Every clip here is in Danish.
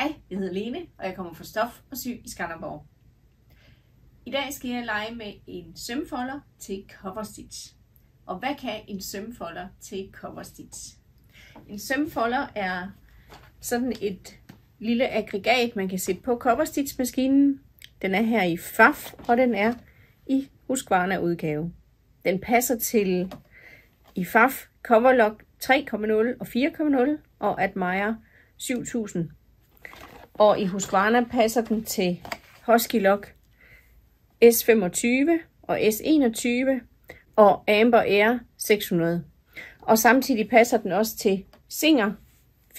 Hej, jeg hedder Lene, og jeg kommer fra Stof og Sy i Skanderborg. I dag skal jeg lege med en sømfolder til cover stitch. Og hvad kan en sømfolder til cover stitch? En sømfolder er sådan et lille aggregat, man kan sætte på cover stitch maskinen. Den er her i FAF, og den er i Husqvarna udgave. Den passer til i FAF Coverlock 3.0 og 4.0 og Admire 7000 og i Husqvarna passer den til Husky Lock S25 og S21 og Amber Air 600. Og samtidig passer den også til Singer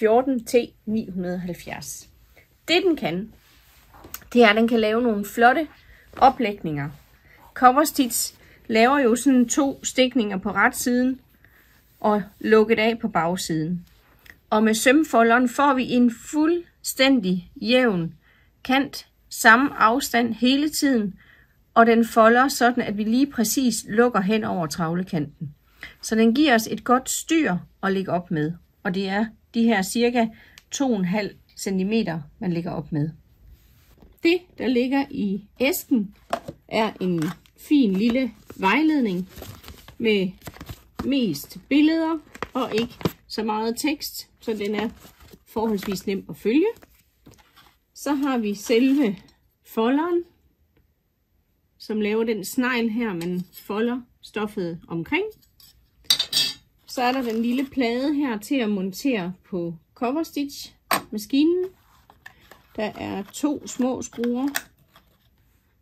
14T970. Det den kan, det er, at den kan lave nogle flotte oplægninger. Cover Stitch laver jo sådan to stikninger på retsiden og lukket af på bagsiden. Og med sømfolderen får vi en fuld stændig, jævn kant, samme afstand hele tiden, og den folder sådan, at vi lige præcis lukker hen over travlekanten. Så den giver os et godt styr at lægge op med, og det er de her cirka 2,5 cm, man lægger op med. Det, der ligger i æsken, er en fin lille vejledning med mest billeder og ikke så meget tekst, så den er forholdsvis nem at følge. Så har vi selve folderen, som laver den snegl her, man folder stoffet omkring. Så er der den lille plade her til at montere på cover stitch maskinen. Der er to små skruer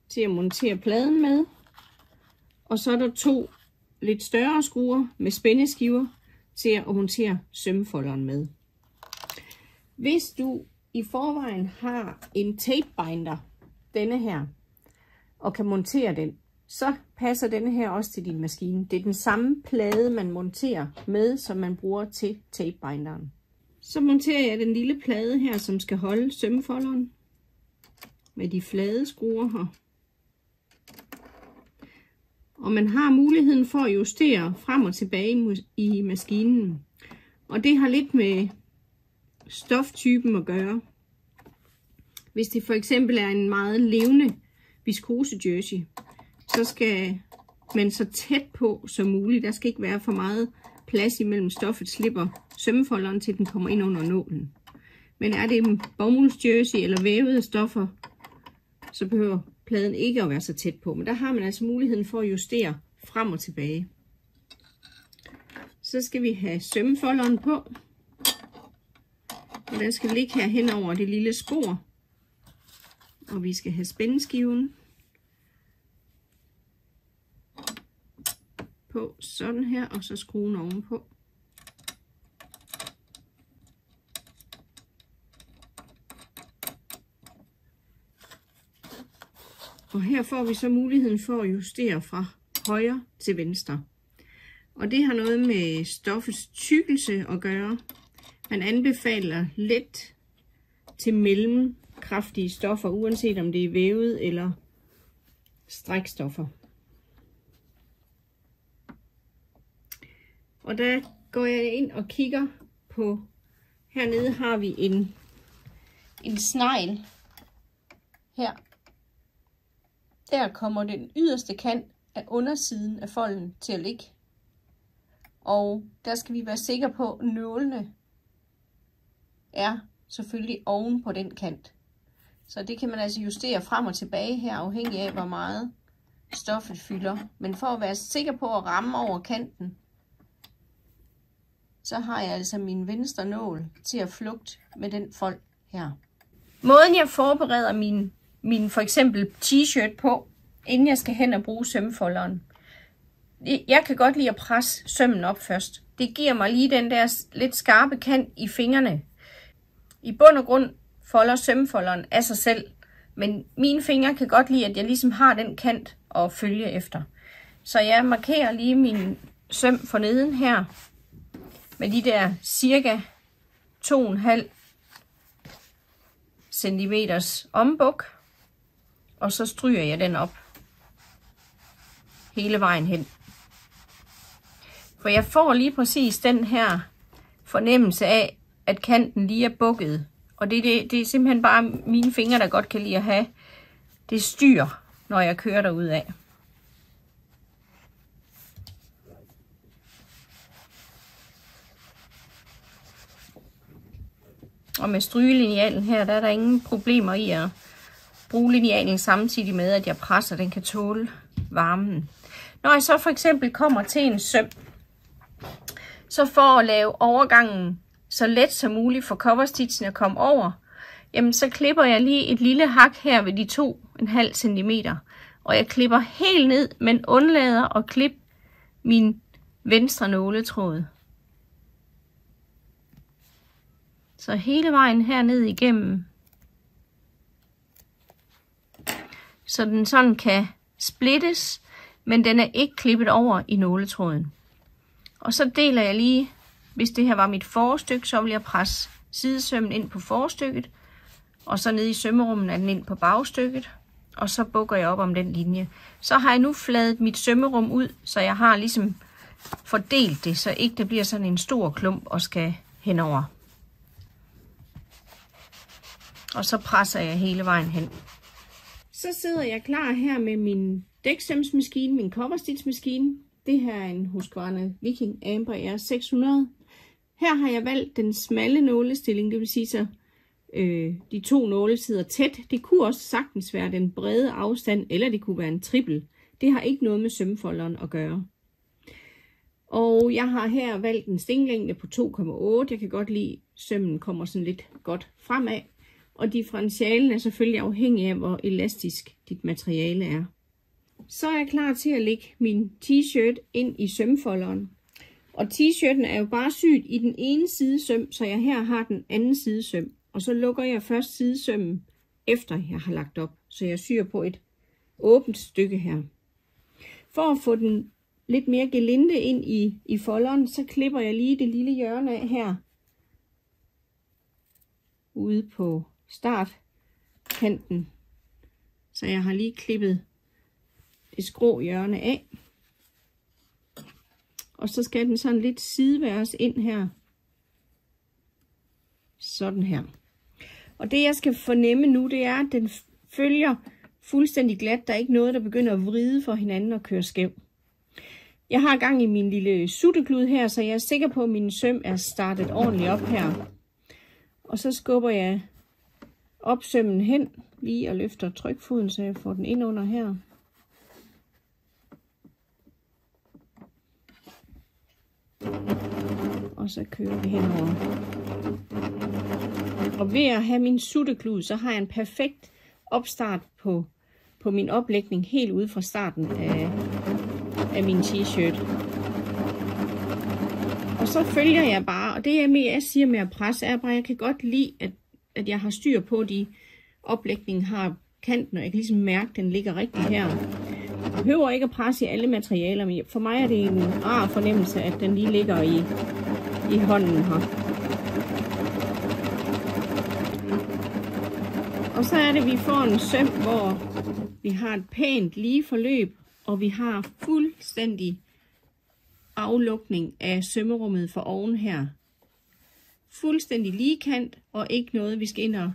til at montere pladen med. Og så er der to lidt større skruer med spændeskiver til at montere sømfolderen med. Hvis du i forvejen har en tape binder, denne her, og kan montere den, så passer denne her også til din maskine. Det er den samme plade, man monterer med, som man bruger til tape binderen. Så monterer jeg den lille plade her, som skal holde sømfolderen med de flade skruer her. Og man har muligheden for at justere frem og tilbage i maskinen. Og det har lidt med stoftypen at gøre. Hvis det for eksempel er en meget levende viskose jersey, så skal man så tæt på som muligt. Der skal ikke være for meget plads imellem stoffet slipper sømmefolderen, til den kommer ind under nålen. Men er det en bomuldsjersey eller vævede stoffer, så behøver pladen ikke at være så tæt på. Men der har man altså muligheden for at justere frem og tilbage. Så skal vi have sømmefolderen på. Og den skal ligge her hen over det lille spor. Og vi skal have spændeskiven på sådan her, og så skruen ovenpå. Og her får vi så muligheden for at justere fra højre til venstre. Og det har noget med stoffets tykkelse at gøre. Han anbefaler let til mellemkraftige stoffer, uanset om det er vævet eller strækstoffer. Og der går jeg ind og kigger på, hernede har vi en, en snegl her. Der kommer den yderste kant af undersiden af folden til at ligge. Og der skal vi være sikre på, at nålene er selvfølgelig oven på den kant. Så det kan man altså justere frem og tilbage her, afhængig af hvor meget stoffet fylder. Men for at være sikker på at ramme over kanten, så har jeg altså min venstre nål til at flugte med den fold her. Måden jeg forbereder min, min for eksempel t-shirt på, inden jeg skal hen og bruge sømfolderen. Jeg kan godt lide at presse sømmen op først. Det giver mig lige den der lidt skarpe kant i fingrene, i bund og grund folder sømfolderen af sig selv, men mine fingre kan godt lide, at jeg ligesom har den kant at følge efter. Så jeg markerer lige min søm for neden her, med de der cirka 2,5 cm ombuk, og så stryger jeg den op hele vejen hen. For jeg får lige præcis den her fornemmelse af, at kanten lige er bukket Og det, det, det er simpelthen bare mine fingre, der godt kan lide at have det styr, når jeg kører derud af. Og med strygelinjalen her, der er der ingen problemer i at bruge linealen samtidig med, at jeg presser, den kan tåle varmen. Når jeg så for eksempel kommer til en søm, så for at lave overgangen så let som muligt for coverstitchen at komme over, jamen så klipper jeg lige et lille hak her ved de 2,5 cm. Og jeg klipper helt ned, men undlader at klippe min venstre nåletråd. Så hele vejen her ned igennem. Så den sådan kan splittes, men den er ikke klippet over i nåletråden. Og så deler jeg lige, hvis det her var mit forstykke, så vil jeg presse sidesømmen ind på forstykket, og så ned i sømmerummen er den ind på bagstykket, og så bukker jeg op om den linje. Så har jeg nu fladet mit sømmerum ud, så jeg har ligesom fordelt det, så ikke det bliver sådan en stor klump og skal henover. Og så presser jeg hele vejen hen. Så sidder jeg klar her med min dæksømsmaskine, min kopperstitsmaskine. Det her er en Husqvarna Viking Amber R600. Her har jeg valgt den smalle nålestilling, det vil sige så øh, de to nåle sidder tæt. Det kunne også sagtens være den brede afstand, eller det kunne være en trippel. Det har ikke noget med sømfolderen at gøre. Og jeg har her valgt en stinglængde på 2,8. Jeg kan godt lide, at sømmen kommer sådan lidt godt fremad. Og differentialen er selvfølgelig afhængig af, hvor elastisk dit materiale er. Så er jeg klar til at lægge min t-shirt ind i sømfolderen. Og t-shirten er jo bare syet i den ene side søm, så jeg her har den anden side søm. Og så lukker jeg først sidesømmen, efter jeg har lagt op, så jeg syr på et åbent stykke her. For at få den lidt mere gelinde ind i, i folderen, så klipper jeg lige det lille hjørne af her. Ude på startkanten. Så jeg har lige klippet det skrå hjørne af. Og så skal den sådan lidt sideværs ind her. Sådan her. Og det jeg skal fornemme nu, det er, at den følger fuldstændig glat. Der er ikke noget, der begynder at vride for hinanden og køre skæv. Jeg har gang i min lille sutteklud her, så jeg er sikker på, at min søm er startet ordentligt op her. Og så skubber jeg opsømmen hen lige og løfter trykfoden, så jeg får den ind under her. Og så kører vi henover. Og ved at have min sutteklud, så har jeg en perfekt opstart på, på min oplægning helt ude fra starten af, af min t-shirt. Og så følger jeg bare, og det jeg, med, jeg siger med at presse, er bare, at jeg kan godt lide, at, at jeg har styr på, at de oplægningen har kanten, og jeg kan ligesom mærke, at den ligger rigtigt her. Jeg behøver ikke at presse i alle materialer, men for mig er det en rar fornemmelse, at den lige ligger i, i hånden her. Og så er det, at vi får en søm, hvor vi har et pænt lige forløb, og vi har fuldstændig aflukning af sømmerummet for oven her. Fuldstændig lige kant, og ikke noget, vi skal ind og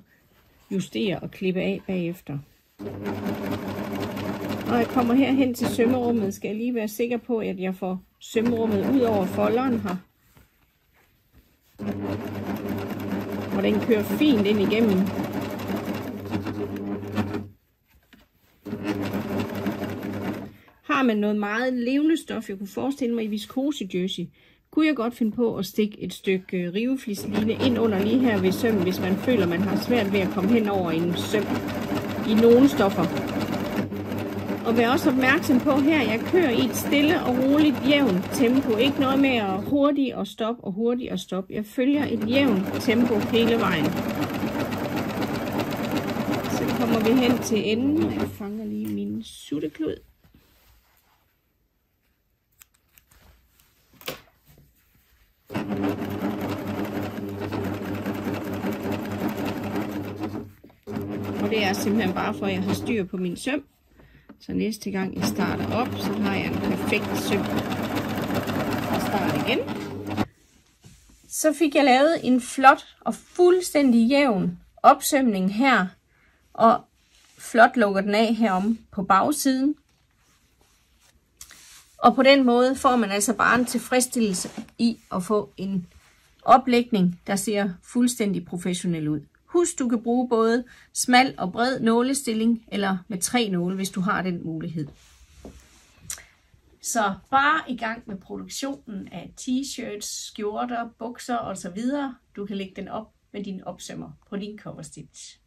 justere og klippe af bagefter. Når jeg kommer her hen til sømmerummet, skal jeg lige være sikker på, at jeg får sømmerummet ud over folderen her. Og den kører fint ind igennem Har man noget meget levende stof, jeg kunne forestille mig i viskose jersey, kunne jeg godt finde på at stikke et stykke øh, riveflisline ind under lige her ved sømmen, hvis man føler, man har svært ved at komme hen over en søm i nogle stoffer. Og vær også opmærksom på her, jeg kører i et stille og roligt jævnt tempo. Ikke noget med at hurtigt og stop og hurtigt og stop. Jeg følger et jævnt tempo hele vejen. Så kommer vi hen til enden. Jeg fanger lige min sutteklud. Og det er simpelthen bare for, at jeg har styr på min søm. Så næste gang jeg starter op, så har jeg en perfekt søm. Og start igen. Så fik jeg lavet en flot og fuldstændig jævn opsømning her, og flot lukker den af herom på bagsiden. Og på den måde får man altså bare en tilfredsstillelse i at få en oplægning, der ser fuldstændig professionel ud. Husk, du kan bruge både smal og bred nålestilling, eller med tre nåle, hvis du har den mulighed. Så bare i gang med produktionen af t-shirts, skjorter, bukser osv. Du kan lægge den op med din opsømmer på din cover stitch.